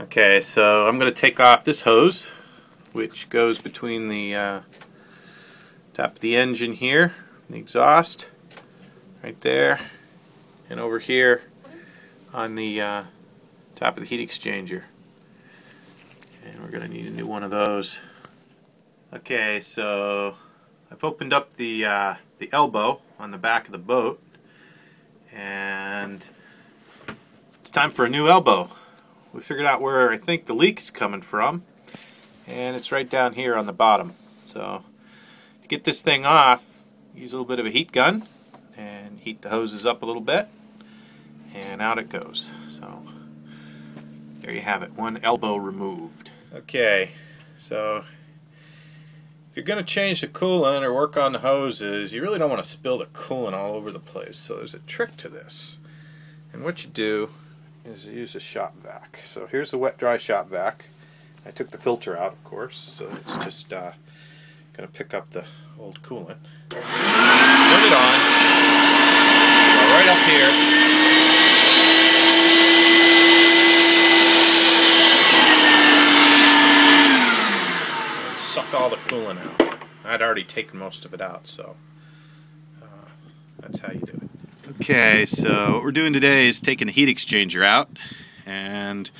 Okay, so I'm going to take off this hose, which goes between the uh, top of the engine here, the exhaust, right there, and over here on the uh, top of the heat exchanger. And we're going to need a new one of those. Okay, so I've opened up the uh, the elbow on the back of the boat, and it's time for a new elbow we figured out where I think the leak is coming from. And it's right down here on the bottom. So to get this thing off use a little bit of a heat gun and heat the hoses up a little bit. And out it goes. So there you have it. One elbow removed. Okay. So if you're going to change the coolant or work on the hoses you really don't want to spill the coolant all over the place. So there's a trick to this. And what you do is use a shop vac. So here's the wet dry shop vac. I took the filter out, of course, so it's just uh, going to pick up the old coolant. Turn it on. Go right up here. And suck all the coolant out. I'd already taken most of it out, so uh, that's how you do it. Okay, so what we're doing today is taking the heat exchanger out and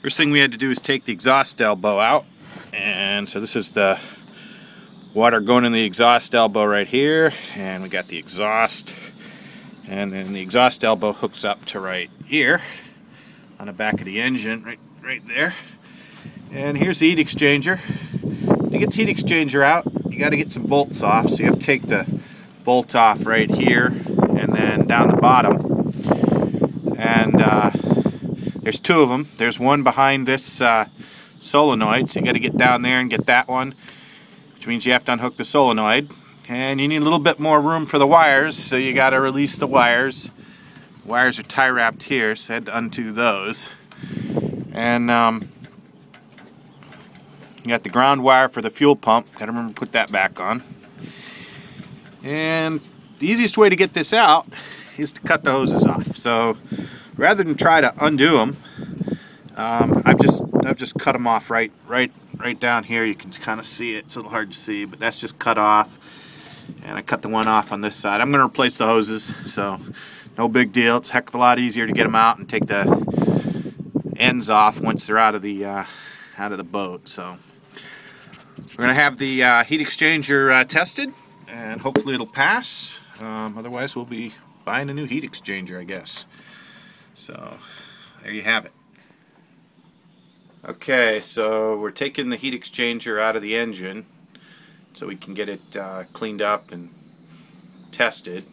first thing we had to do is take the exhaust elbow out and so this is the water going in the exhaust elbow right here and we got the exhaust and then the exhaust elbow hooks up to right here on the back of the engine right right there. And here's the heat exchanger. To get the heat exchanger out you got to get some bolts off so you have to take the bolt off right here and then down the bottom. And uh, there's two of them. There's one behind this uh, solenoid, so you got to get down there and get that one, which means you have to unhook the solenoid. And you need a little bit more room for the wires, so you got to release the wires. The wires are tie wrapped here, so I had to undo those. And um, you got the ground wire for the fuel pump. Got to remember to put that back on. And the easiest way to get this out is to cut the hoses off. So rather than try to undo them, um, I've just I've just cut them off right right right down here. You can kind of see it. It's a little hard to see, but that's just cut off. And I cut the one off on this side. I'm going to replace the hoses, so no big deal. It's a heck of a lot easier to get them out and take the ends off once they're out of the uh, out of the boat. So we're going to have the uh, heat exchanger uh, tested, and hopefully it'll pass. Um, otherwise, we'll be buying a new heat exchanger, I guess. So, there you have it. Okay, so we're taking the heat exchanger out of the engine so we can get it uh, cleaned up and tested.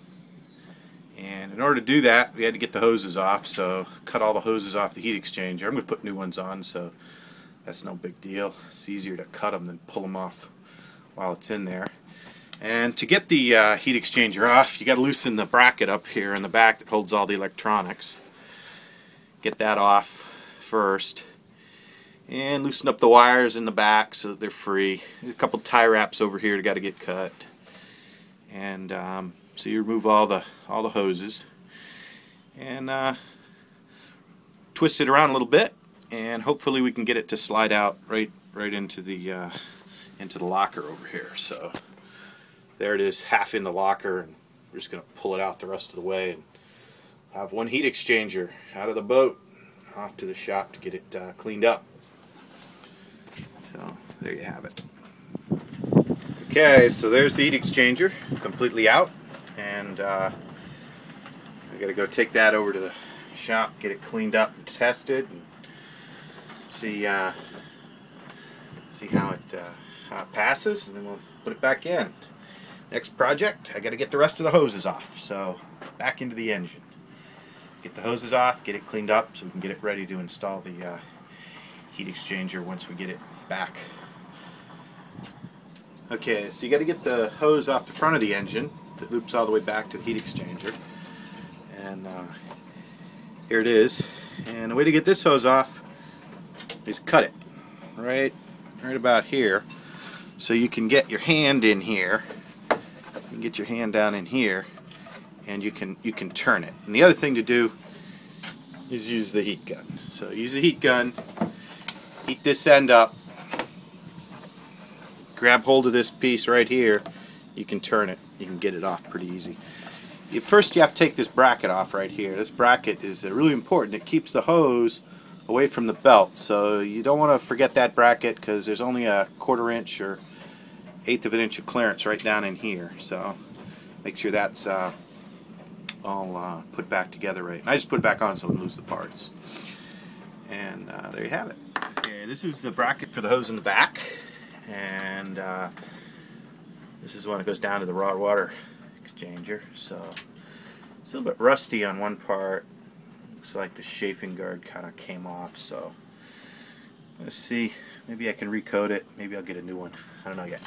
And in order to do that, we had to get the hoses off, so cut all the hoses off the heat exchanger. I'm going to put new ones on, so that's no big deal. It's easier to cut them than pull them off while it's in there. And to get the uh, heat exchanger off, you got to loosen the bracket up here in the back that holds all the electronics. Get that off first. And loosen up the wires in the back so that they're free. a couple tie wraps over here that got to get cut. And um, so you remove all the all the hoses and uh, twist it around a little bit, and hopefully we can get it to slide out right right into the uh, into the locker over here. So there it is half in the locker and we're just going to pull it out the rest of the way and have one heat exchanger out of the boat off to the shop to get it uh, cleaned up. So there you have it. Okay so there's the heat exchanger completely out and uh, I gotta go take that over to the shop get it cleaned up and tested and see uh, see how it, uh, how it passes and then we'll put it back in Next project, I got to get the rest of the hoses off. So back into the engine. Get the hoses off, get it cleaned up so we can get it ready to install the uh, heat exchanger once we get it back. Okay, so you got to get the hose off the front of the engine that loops all the way back to the heat exchanger. And uh, here it is. And the way to get this hose off is cut it right, right about here so you can get your hand in here you can get your hand down in here and you can you can turn it. And the other thing to do is use the heat gun. So use the heat gun, heat this end up, grab hold of this piece right here, you can turn it. You can get it off pretty easy. First you have to take this bracket off right here. This bracket is uh, really important. It keeps the hose away from the belt. So you don't want to forget that bracket because there's only a quarter inch or eighth of an inch of clearance right down in here. So make sure that's uh, all uh, put back together right. And I just put it back on so I don't lose the parts. And uh, there you have it. Okay, this is the bracket for the hose in the back. And uh, this is the one that goes down to the raw water exchanger. So it's a little bit rusty on one part looks like the chafing guard kind of came off so let's see. Maybe I can recode it. Maybe I'll get a new one. I don't know yet.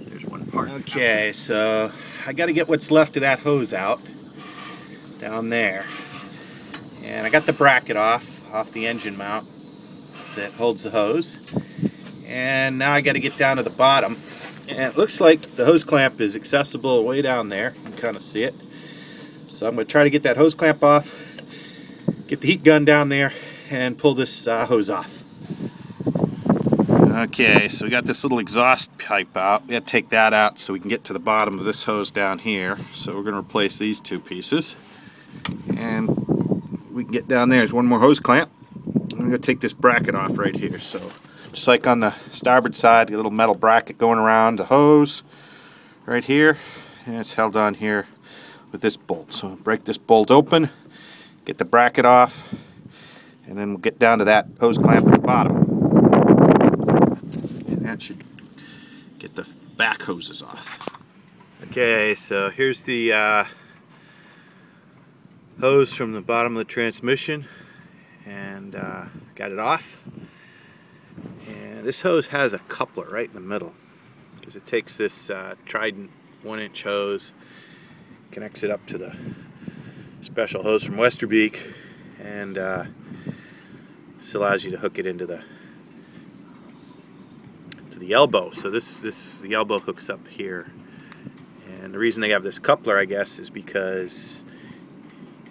There's one part. Okay so I got to get what's left of that hose out down there. And I got the bracket off off the engine mount that holds the hose. And now I got to get down to the bottom. And it looks like the hose clamp is accessible way down there. You can kind of see it. So I'm going to try to get that hose clamp off, get the heat gun down there, and pull this uh, hose off. Okay, so we got this little exhaust pipe out. We got to take that out so we can get to the bottom of this hose down here. So we're going to replace these two pieces. And we can get down there. There's one more hose clamp. I'm going to take this bracket off right here. So just like on the starboard side, a little metal bracket going around the hose right here. And it's held on here with this bolt. So break this bolt open, get the bracket off, and then we'll get down to that hose clamp at the bottom. And that should get the back hoses off. Okay, so here's the uh, hose from the bottom of the transmission and uh, got it off. And this hose has a coupler right in the middle because it takes this uh, Trident one inch hose connects it up to the special hose from Westerbeke and uh, this allows you to hook it into the to the elbow. So this this the elbow hooks up here. And the reason they have this coupler I guess is because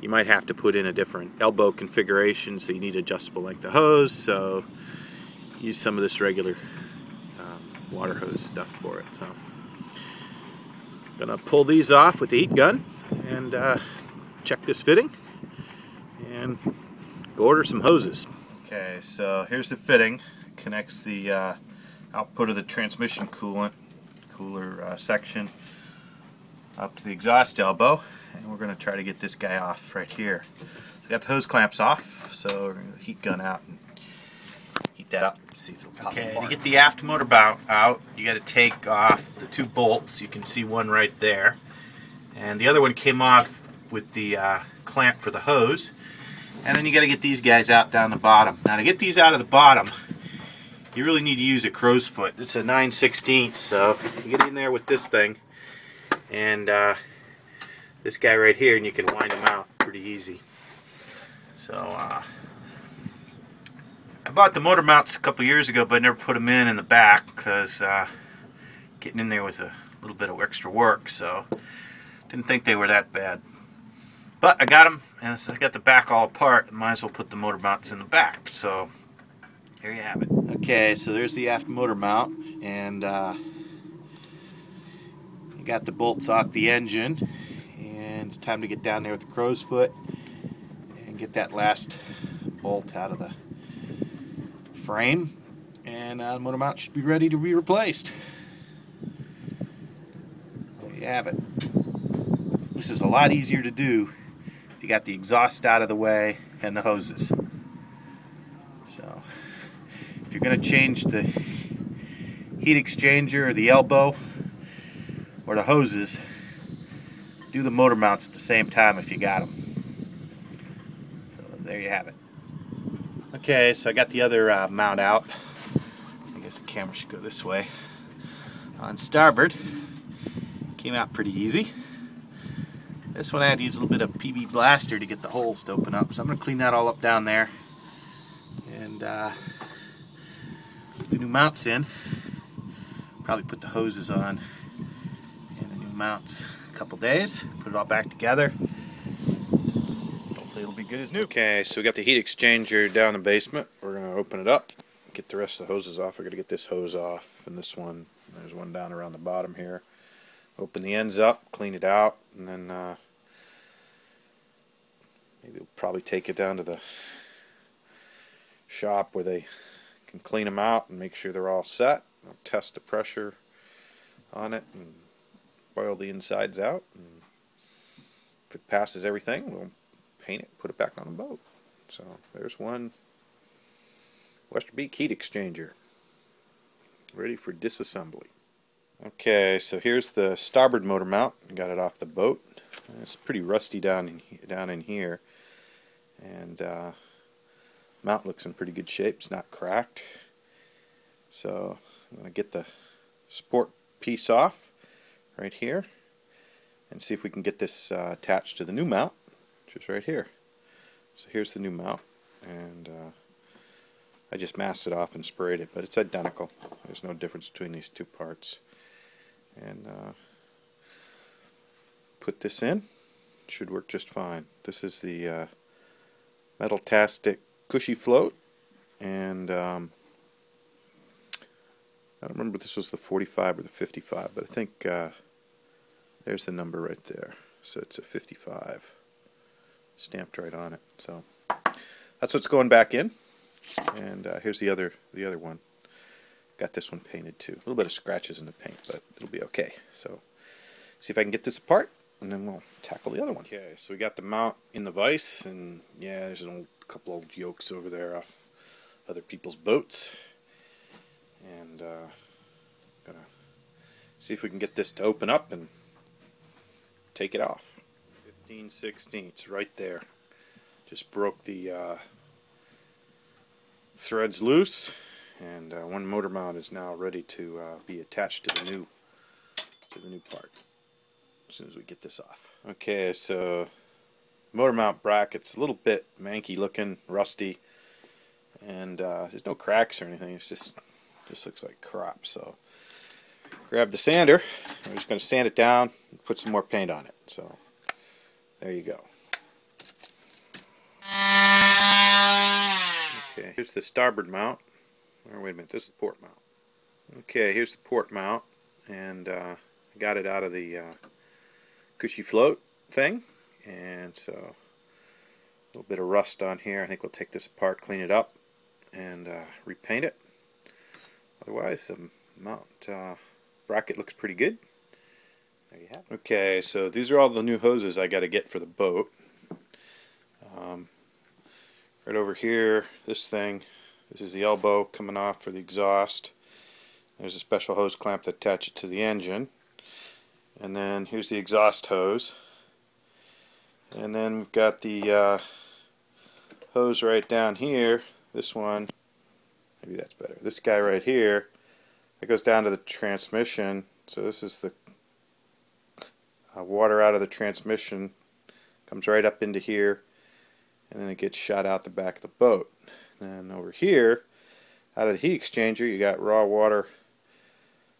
you might have to put in a different elbow configuration so you need adjustable length of hose. So use some of this regular um, water hose stuff for it. So Gonna pull these off with the heat gun and uh, check this fitting and go order some hoses. Okay, so here's the fitting. Connects the uh, output of the transmission coolant cooler uh, section up to the exhaust elbow and we're going to try to get this guy off right here. we got the hose clamps off so we're going to heat gun out and heat that up. See if it'll pop Okay, apart. to get the aft motor mount out, you got to take off the two bolts. You can see one right there. And the other one came off with the uh, clamp for the hose. And then you got to get these guys out down the bottom. Now to get these out of the bottom, you really need to use a crow's foot. It's a 9 16 so you get in there with this thing and uh, this guy right here and you can wind them out pretty easy. So uh, I bought the motor mounts a couple years ago, but I never put them in in the back because uh, getting in there was a little bit of extra work, so didn't think they were that bad. But I got them, and since I got the back all apart, I might as well put the motor mounts in the back. So here you have it. Okay, so there's the aft motor mount, and uh, you got the bolts off the engine, and it's time to get down there with the crow's foot and get that last bolt out of the frame and uh, the motor mount should be ready to be replaced. There you have it. This is a lot easier to do you got the exhaust out of the way and the hoses. So if you're going to change the heat exchanger or the elbow or the hoses, do the motor mounts at the same time if you got them. So there you have it. Okay, so I got the other uh, mount out. I guess the camera should go this way. On starboard, came out pretty easy. This one I had to use a little bit of PB Blaster to get the holes to open up, so I'm going to clean that all up down there. And uh, put the new mounts in. Probably put the hoses on and the new mounts a couple days. Put it all back together. hopefully it'll be good as new. Okay, so we got the heat exchanger down in the basement. We're going to open it up, get the rest of the hoses off. We're going to get this hose off and this one. There's one down around the bottom here. Open the ends up, clean it out, and then uh, maybe we'll probably take it down to the shop where they can clean them out and make sure they're all set. I'll test the pressure on it and boil the insides out. And if it passes everything, we'll paint it, put it back on the boat. So there's one Western Westerbeke heat exchanger ready for disassembly. Okay, so here's the starboard motor mount. Got it off the boat. It's pretty rusty down in down in here, and uh, mount looks in pretty good shape. It's not cracked. So I'm going to get the support piece off right here and see if we can get this uh, attached to the new mount, which is right here. So here's the new mount, and uh, I just masked it off and sprayed it, but it's identical. There's no difference between these two parts. And uh, put this in. Should work just fine. This is the uh, Metalastik Cushy Float, and um, I don't remember if this was the 45 or the 55, but I think uh, there's the number right there. So it's a 55 stamped right on it. So that's what's going back in. And uh, here's the other the other one. Got this one painted too. A little bit of scratches in the paint, but it'll be okay. So see if I can get this apart, and then we'll tackle the other one. Okay, so we got the mount in the vise, and yeah, there's an old couple old yokes over there off other people's boats. And uh, gonna see if we can get this to open up and take it off. 15 16ths right there. Just broke the uh, threads loose and uh, one motor mount is now ready to uh, be attached to the new to the new part as soon as we get this off. Okay, so motor mount bracket's a little bit manky looking, rusty, and uh, there's no cracks or anything. It's just just looks like crap. So grab the sander. I'm just going to sand it down and put some more paint on it. So there you go. Okay, here's the starboard mount. Or wait a minute, this is the port mount. Okay, here's the port mount, and uh, I got it out of the uh, cushy float thing, and so a little bit of rust on here. I think we'll take this apart, clean it up, and uh, repaint it. Otherwise, the mount uh, bracket looks pretty good. There you have it. Okay, so these are all the new hoses I got to get for the boat. Um, right over here, this thing, this is the elbow coming off for the exhaust. There's a special hose clamp to attach it to the engine. And then here's the exhaust hose. And then we've got the uh, hose right down here. This one, maybe that's better. This guy right here, that goes down to the transmission. So this is the uh, water out of the transmission, comes right up into here, and then it gets shot out the back of the boat. And over here, out of the heat exchanger, you got raw water,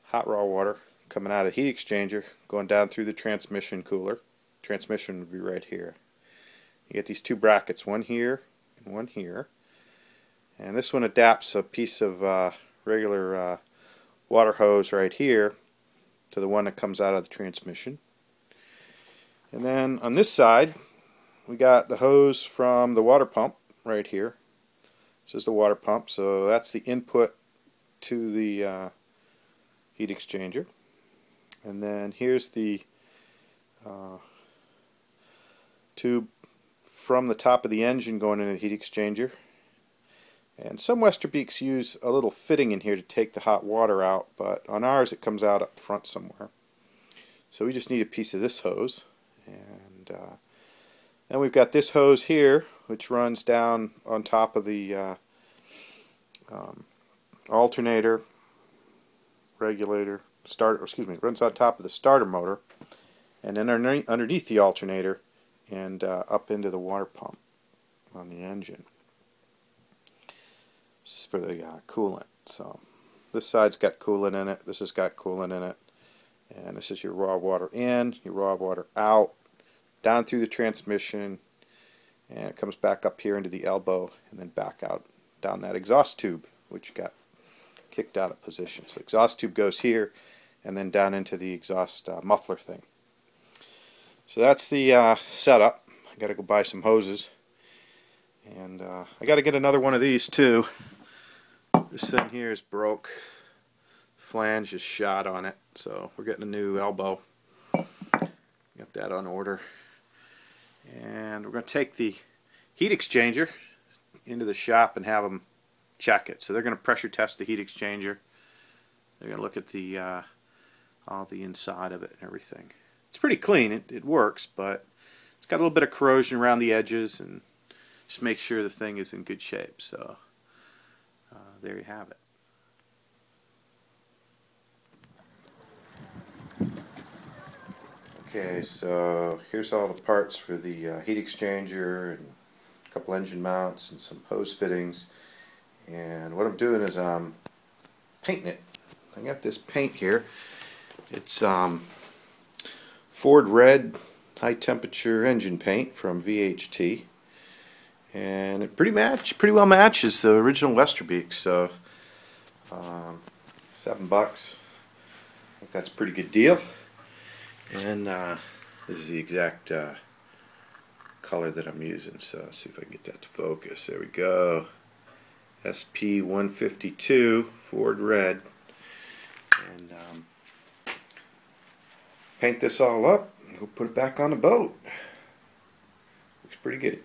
hot raw water coming out of the heat exchanger, going down through the transmission cooler. Transmission would be right here. You get these two brackets, one here and one here. And this one adapts a piece of uh, regular uh, water hose right here to the one that comes out of the transmission. And then on this side, we got the hose from the water pump right here. This is the water pump, so that's the input to the uh, heat exchanger. And then here's the uh, tube from the top of the engine going into the heat exchanger. And some Westerbekes use a little fitting in here to take the hot water out, but on ours it comes out up front somewhere. So we just need a piece of this hose. And uh, then we've got this hose here, which runs down on top of the uh, um, alternator, regulator, starter, excuse me, runs on top of the starter motor, and then underneath the alternator and uh, up into the water pump on the engine. This is for the uh, coolant. So this side's got coolant in it. This has got coolant in it. And this is your raw water in, your raw water out, down through the transmission, and it comes back up here into the elbow and then back out down that exhaust tube which got kicked out of position. So the exhaust tube goes here and then down into the exhaust uh, muffler thing. So that's the uh, setup. I got to go buy some hoses and uh, I got to get another one of these too. This thing here is broke. Flange is shot on it so we're getting a new elbow. Got that on order. And we're going to take the heat exchanger into the shop and have them check it. So they're going to pressure test the heat exchanger. They're going to look at the uh, all the inside of it and everything. It's pretty clean. It, it works, but it's got a little bit of corrosion around the edges and just make sure the thing is in good shape. So uh, there you have it. Okay, so here's all the parts for the uh, heat exchanger and a couple engine mounts and some hose fittings. And what I'm doing is I'm painting it. I got this paint here. It's um, Ford Red high temperature engine paint from VHT. And it pretty match, pretty well matches the original Westerbeke. So um, seven bucks. I think that's a pretty good deal. And uh, this is the exact uh, color that I'm using. So let's see if I can get that to focus. There we go. SP152 Ford Red. And um, paint this all up and go put it back on the boat. Looks pretty good.